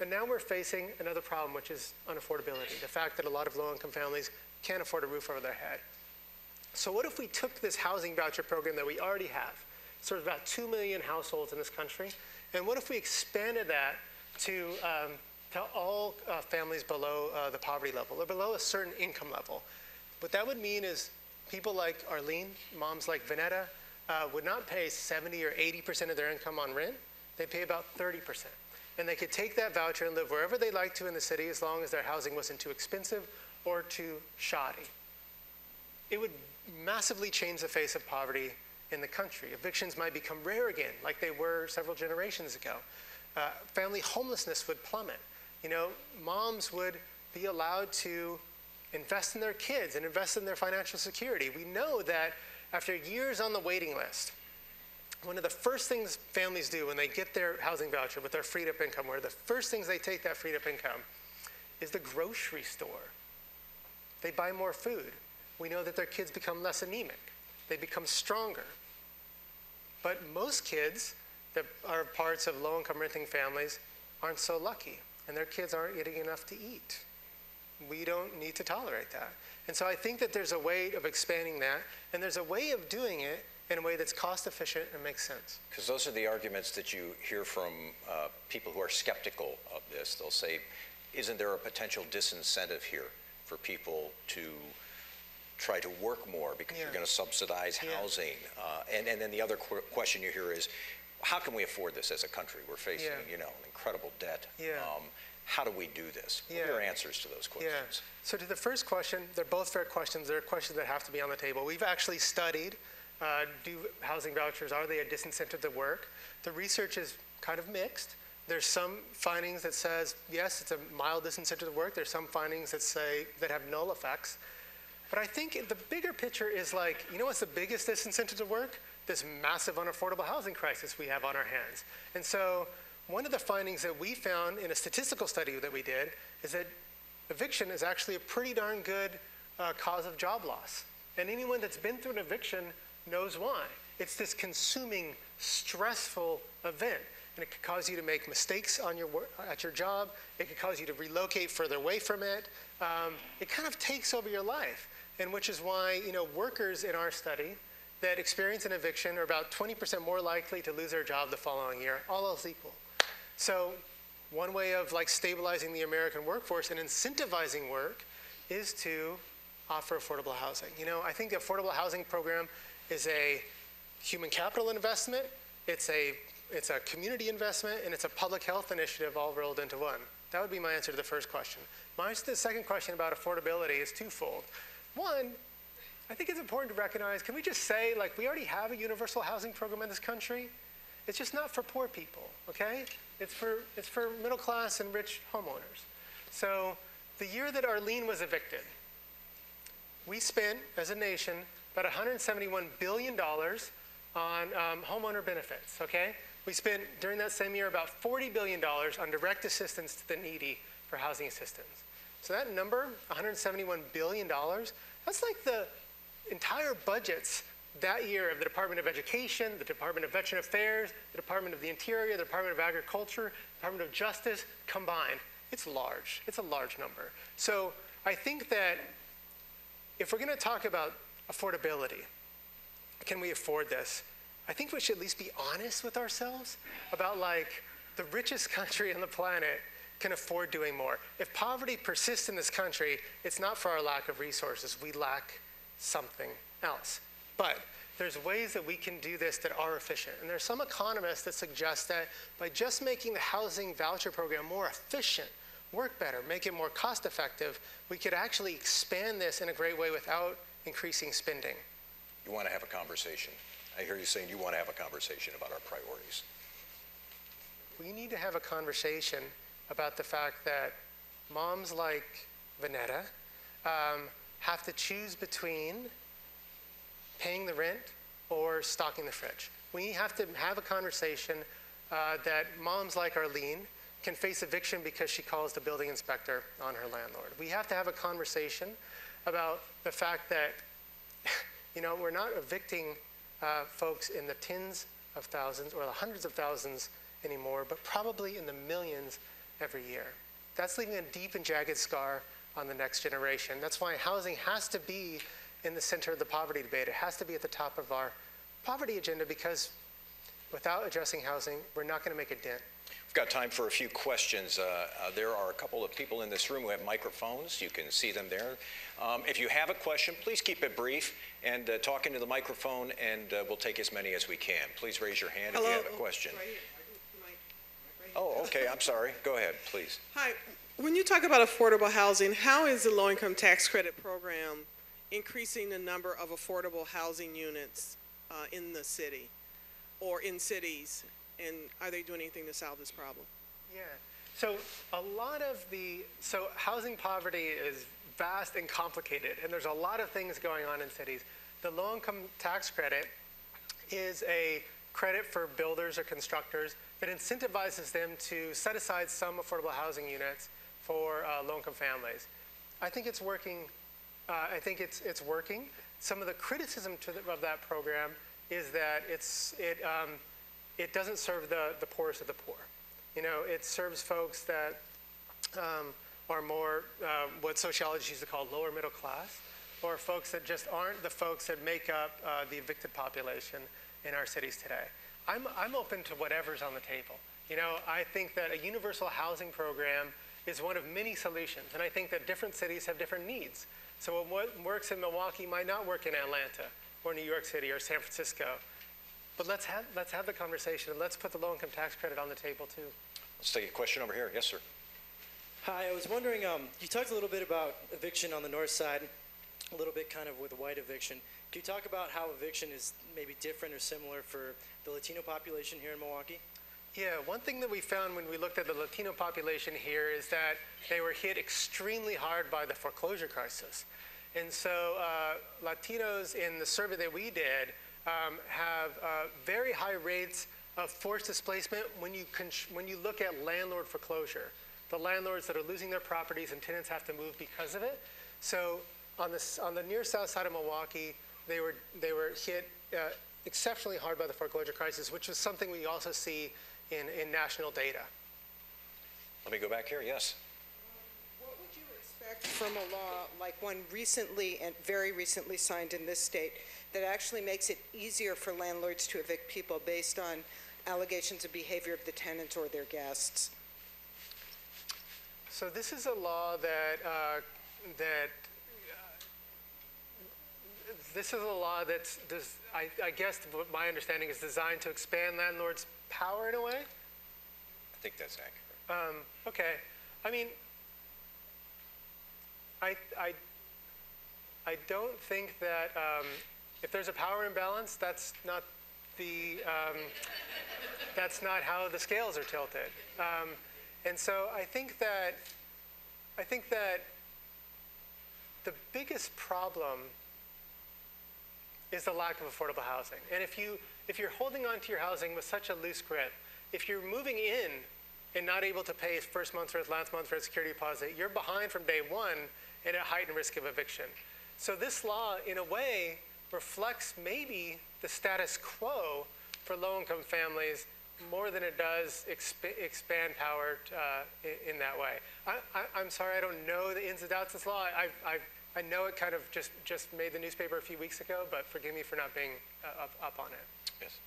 And now we're facing another problem, which is unaffordability. The fact that a lot of low-income families can't afford a roof over their head. So what if we took this housing voucher program that we already have, sort of about 2 million households in this country, and what if we expanded that to, um, to all uh, families below uh, the poverty level or below a certain income level? What that would mean is people like Arlene, moms like Vanetta, uh, would not pay 70 or 80% of their income on rent. They pay about 30%. And they could take that voucher and live wherever they like to in the city as long as their housing wasn't too expensive or too shoddy. It would massively change the face of poverty in the country. Evictions might become rare again, like they were several generations ago. Uh, family homelessness would plummet. You know, moms would be allowed to invest in their kids and invest in their financial security. We know that after years on the waiting list, one of the first things families do when they get their housing voucher with their freed up income, one of the first things they take that freed up income is the grocery store. They buy more food. We know that their kids become less anemic. They become stronger. But most kids that are parts of low income renting families aren't so lucky, and their kids aren't getting enough to eat. We don't need to tolerate that. And so I think that there's a way of expanding that, and there's a way of doing it in a way that's cost efficient and makes sense. Because those are the arguments that you hear from uh, people who are skeptical of this. They'll say, isn't there a potential disincentive here for people to try to work more because Yeah. you're going to subsidize Yeah. housing? Uh, and, and then the other qu- question you hear is, how can we afford this as a country? We're facing, Yeah. you know, incredible debt. Um, how do we do this? What are your answers to those questions? Yeah. So to the first question, they're both fair questions. They're questions that have to be on the table. We've actually studied, uh, do housing vouchers, are they a disincentive to work? The research is kind of mixed. There's some findings that says, yes, it's a mild disincentive to work. There's some findings that say, that have null effects. But I think the bigger picture is like, you know what's the biggest disincentive to work? This massive unaffordable housing crisis we have on our hands. And so one of the findings that we found in a statistical study that we did is that eviction is actually a pretty darn good uh, cause of job loss. And anyone that's been through an eviction knows why. It's this consuming, stressful event. And it could cause you to make mistakes on your at your job. It could cause you to relocate further away from it. Um, it kind of takes over your life, and which is why you know workers in our study that experience an eviction are about 20% more likely to lose their job the following year, all else equal. So one way of like stabilizing the American workforce and incentivizing work is to offer affordable housing. You know, I think the affordable housing program is a human capital investment, it's a it's a community investment, and it's a public health initiative all rolled into one. That would be my answer to the first question. My answer to the second question about affordability is twofold. One, I think it's important to recognize, can we just say, like, we already have a universal housing program in this country? It's just not for poor people, okay? It's for, it's for middle class and rich homeowners. So the year that Arlene was evicted, we spent, as a nation, about $171 billion on um, homeowner benefits, okay? We spent, during that same year, about $40 billion on direct assistance to the needy for housing assistance. So that number, $171 billion, that's like the entire budgets that year of the Department of Education, the Department of Veteran Affairs, the Department of the Interior, the Department of Agriculture, Department of Justice combined. It's large. It's a large number. So I think that if we're going to talk about affordability, can we afford this? I think we should at least be honest with ourselves about like the richest country on the planet can afford doing more. If poverty persists in this country, it's not for our lack of resources. We lack something else. But there's ways that we can do this that are efficient. And there's some economists that suggest that by just making the housing voucher program more efficient, work better, make it more cost effective, we could actually expand this in a great way without increasing spending. You want to have a conversation. I hear you saying you want to have a conversation about our priorities. We need to have a conversation about the fact that moms like Vanetta, um, have to choose between paying the rent or stocking the fridge. We have to have a conversation uh, that moms like Arlene can face eviction because she calls the building inspector on her landlord. We have to have a conversation about the fact that, you know, we're not evicting uh, folks in the tens of thousands or the hundreds of thousands anymore, but probably in the millions every year. That's leaving a deep and jagged scar on the next generation. That's why housing has to be in the center of the poverty debate. It has to be at the top of our poverty agenda because without addressing housing, we're not going to make a dent. We've got time for a few questions. Uh, uh, there are a couple of people in this room who have microphones. You can see them there. Um, if you have a question, please keep it brief and uh, talk into the microphone, and uh, we'll take as many as we can. Please raise your hand Hello. if you have a question. Right right. Oh, okay. I'm sorry. Go ahead, please. Hi. When you talk about affordable housing, how is the low-income tax credit program increasing the number of affordable housing units uh, in the city or in cities? And are they doing anything to solve this problem? Yeah. So a lot of the so housing poverty is vast and complicated, and there's a lot of things going on in cities. The low-income tax credit is a credit for builders or constructors that incentivizes them to set aside some affordable housing units for uh, low-income families. I think it's working. Uh, I think it's it's working. Some of the criticism to the, of that program is that it's it um, it doesn't serve the the poorest of the poor. You know, it serves folks that um, are more uh, what sociologists used to call lower middle class, or folks that just aren't the folks that make up uh, the evicted population in our cities today. I'm, I'm open to whatever's on the table. You know, I think that a universal housing program is one of many solutions, and I think that different cities have different needs. So what works in Milwaukee might not work in Atlanta or New York City or San Francisco. But let's have, let's have the conversation and let's put the low income tax credit on the table too. Let's take a question over here. Yes, sir. Hi, I was wondering, um, you talked a little bit about eviction on the north side, a little bit kind of with white eviction. Can you talk about how eviction is maybe different or similar for the Latino population here in Milwaukee? Yeah, one thing that we found when we looked at the Latino population here is that they were hit extremely hard by the foreclosure crisis. And so uh, Latinos in the survey that we did um, have uh, very high rates of forced displacement when you, when you look at landlord foreclosure. The landlords that are losing their properties and tenants have to move because of it. So on the, on the near south side of Milwaukee, they were, they were hit uh, exceptionally hard by the foreclosure crisis, which is something we also see in, in national data. Let me go back here. Yes. What would you expect from a law like one recently and very recently signed in this state that actually makes it easier for landlords to evict people based on allegations of behavior of the tenants or their guests? So this is a law that uh, that uh, this is a law that's does, I, I guess my understanding is designed to expand landlords' power in a way. I think that's accurate. Um, okay, I mean, I I I don't think that um, if there's a power imbalance, that's not the um, that's not how the scales are tilted. Um, and so I think that I think that the biggest problem is the lack of affordable housing. And if you if you're holding on to your housing with such a loose grip, if you're moving in and not able to pay first month's rent, last month's rent, security deposit, you're behind from day one and at heightened risk of eviction. So this law, in a way, reflects maybe the status quo for low-income families more than it does exp- expand power uh, in, that way. I, am sorry, I don't know the ins and outs of this law. I, I, I know it kind of just, just made the newspaper a few weeks ago, but forgive me for not being uh, up, up on it. Yes.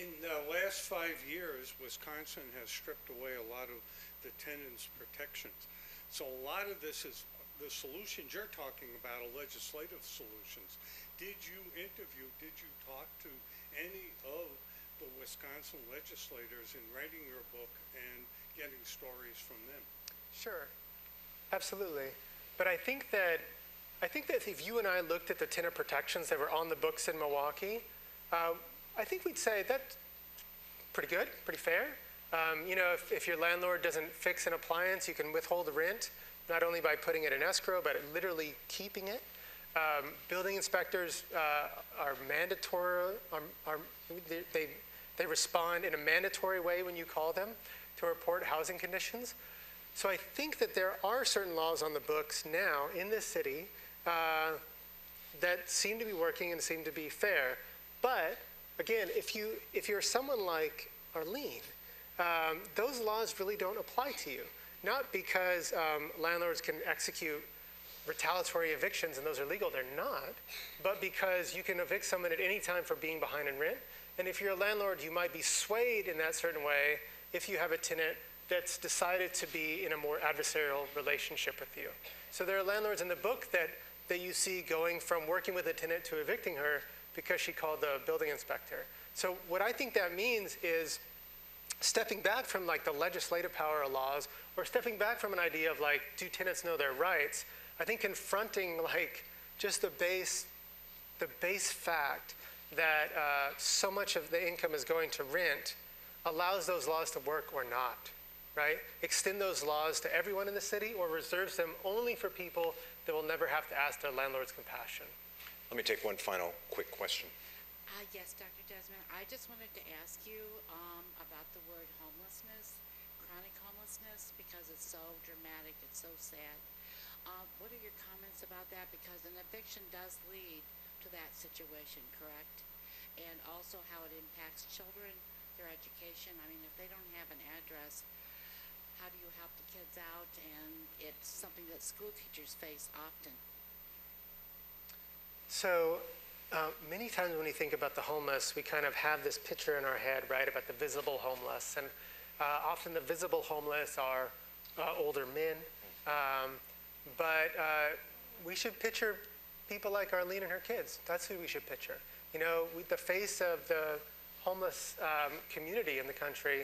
In the last five years, Wisconsin has stripped away a lot of the tenants' protections. So a lot of this is the solutions you're talking about are legislative solutions. Did you interview, did you talk to any of the Wisconsin legislators in writing your book and getting stories from them? Sure, absolutely. But I think that I think that if you and I looked at the tenant protections that were on the books in Milwaukee, uh, I think we'd say that's pretty good, pretty fair. Um, you know, if, if your landlord doesn't fix an appliance, you can withhold the rent, not only by putting it in escrow, but literally keeping it. Um, building inspectors uh, are mandatory, are, are, they, they, they respond in a mandatory way when you call them to report housing conditions. So I think that there are certain laws on the books now in this city uh, that seem to be working and seem to be fair. But again, if you if you're someone like Arlene, um, those laws really don't apply to you. Not because um, landlords can execute retaliatory evictions and those are legal, they're not, but because you can evict someone at any time for being behind in rent. And if you're a landlord, you might be swayed in that certain way if you have a tenant that's decided to be in a more adversarial relationship with you. So there are landlords in the book that, that you see going from working with a tenant to evicting her because she called the building inspector. So what I think that means is stepping back from like the legislative power of laws or stepping back from an idea of like, do tenants know their rights? I think confronting like just the base, the base fact that uh, so much of the income is going to rent allows those laws to work or not, right? Extend those laws to everyone in the city or reserves them only for people that will never have to ask their landlord's compassion. Let me take one final quick question. Uh, yes, Dr. Desmond, I just wanted to ask you um, about the word homelessness, chronic homelessness, because it's so dramatic, it's so sad. Uh, what are your comments about that? Because an eviction does lead to that situation, correct? And also how it impacts children, their education. I mean, if they don't have an address, how do you help the kids out? And it's something that school teachers face often. So uh, many times when we think about the homeless, we kind of have this picture in our head, right, about the visible homeless. And uh, often the visible homeless are uh, older men. Um, but uh, we should picture people like Arlene and her kids. That's who we should picture. You know, the face of the homeless um, community in the country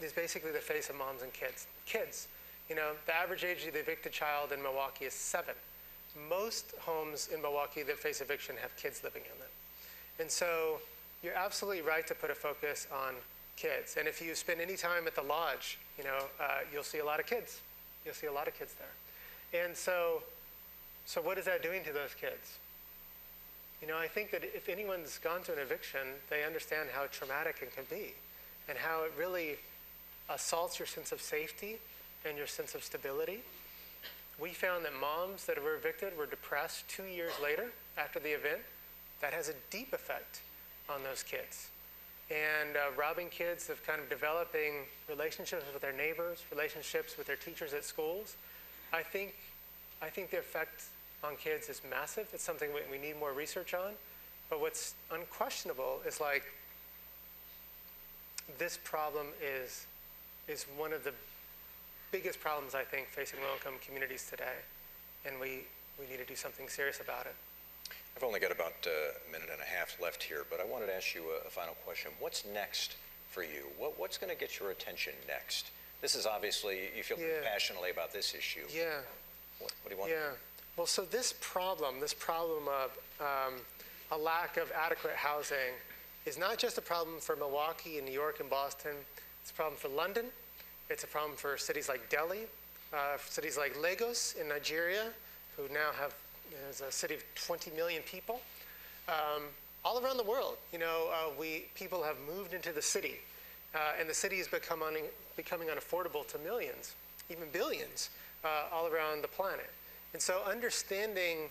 is basically the face of moms and kids. Kids. You know, the average age of the evicted child in Milwaukee is seven. Most homes in Milwaukee that face eviction have kids living in them. And so you're absolutely right to put a focus on kids. And if you spend any time at the lodge, you know, uh, you'll see a lot of kids. You'll see a lot of kids there. And so, so what is that doing to those kids? You know, I think that if anyone's gone through an eviction, they understand how traumatic it can be and how it really assaults your sense of safety and your sense of stability. We found that moms that were evicted were depressed two years later after the event. That has a deep effect on those kids. And uh, robbing kids of kind of developing relationships with their neighbors, relationships with their teachers at schools, I think, I think the effect on kids is massive. It's something we, we need more research on. But what's unquestionable is like this problem is, is one of the biggest problems I think facing low-income communities today. And we, we need to do something serious about it. I've only got about uh, a minute and a half left here, but I wanted to ask you a, a final question. What's next for you? What, what's going to get your attention next? This is obviously, you feel Yeah. passionately about this issue. Yeah. What, what do you want? Yeah. Well, so this problem, this problem of um, a lack of adequate housing, is not just a problem for Milwaukee and New York and Boston. It's a problem for London. It's a problem for cities like Delhi, uh, cities like Lagos in Nigeria, who now have is a city of 20 million people. Um, all around the world, you know, uh, we people have moved into the city, uh, and the city is becoming becoming unaffordable to millions, even billions, uh, all around the planet. And so, understanding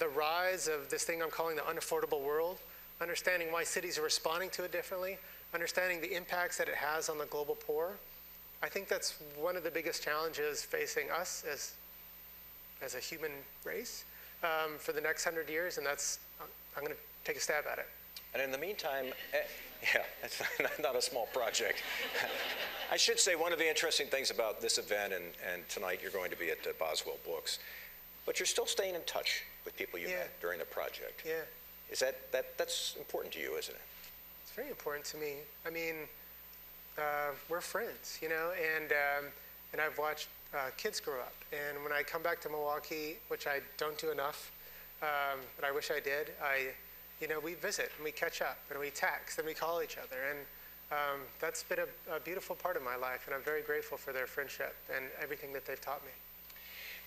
the rise of this thing I'm calling the unaffordable world, understanding why cities are responding to it differently, understanding the impacts that it has on the global poor, I think that's one of the biggest challenges facing us as, as a human race um, for the next hundred years, and that's, I'm going to take a stab at it. And in the meantime, eh, yeah, it's not a small project. I should say one of the interesting things about this event, and, and tonight you're going to be at uh, Boswell Books, but you're still staying in touch with people you Yeah. met during the project. Yeah. Is that, that that's important to you, isn't it? It's very important to me. I mean, uh, we're friends, you know, and um, and I've watched uh, kids grow up. And when I come back to Milwaukee, which I don't do enough, um, but I wish I did, I, you know, we visit and we catch up and we text and we call each other. And um, that's been a, a beautiful part of my life, and I'm very grateful for their friendship and everything that they've taught me.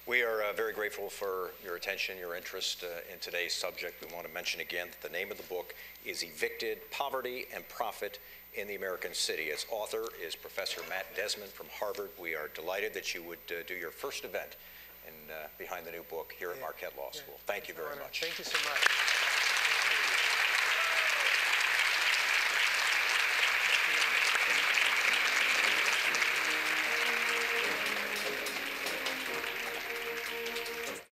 We are uh, very grateful for your attention, your interest uh, in today's subject. We want to mention again that the name of the book is Evicted Poverty and Profit in the American City. Its author is Professor Matt Desmond from Harvard. We are delighted that you would uh, do your first event in, uh, behind the new book here at Marquette Law School. Thank you very much. Thank you so much.